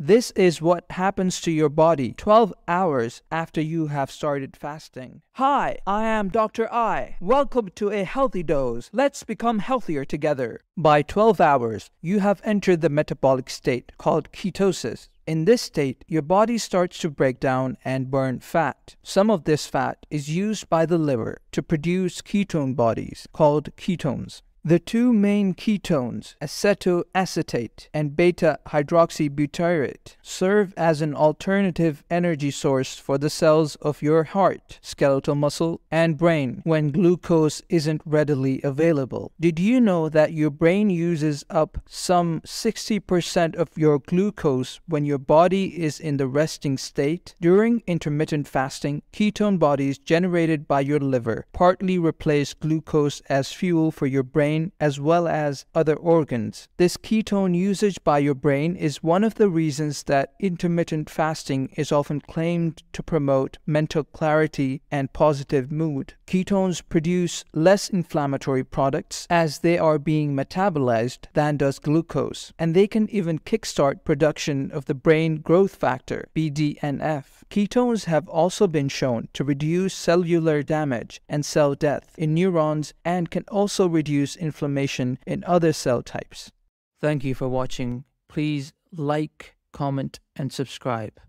This is what happens to your body 12 hours after you have started fasting. Hi, I am Dr. I. Welcome to a healthy dose. Let's become healthier together. By 12 hours, you have entered the metabolic state called ketosis. In this state, your body starts to break down and burn fat. Some of this fat is used by the liver to produce ketone bodies called ketones. The two main ketones, acetoacetate and beta hydroxybutyrate, serve as an alternative energy source for the cells of your heart, skeletal muscle, and brain when glucose isn't readily available. Did you know that your brain uses up some 60% of your glucose when your body is in the resting state? During intermittent fasting, ketone bodies generated by your liver partly replace glucose as fuel for your brain brain as well as other organs. This ketone usage by your brain is one of the reasons that intermittent fasting is often claimed to promote mental clarity and positive mood. Ketones produce less inflammatory products as they are being metabolized than does glucose, and they can even kickstart production of the brain growth factor, BDNF. Ketones have also been shown to reduce cellular damage and cell death in neurons and can also reduce inflammation in other cell types. Thank you for watching. Please like, comment, and subscribe.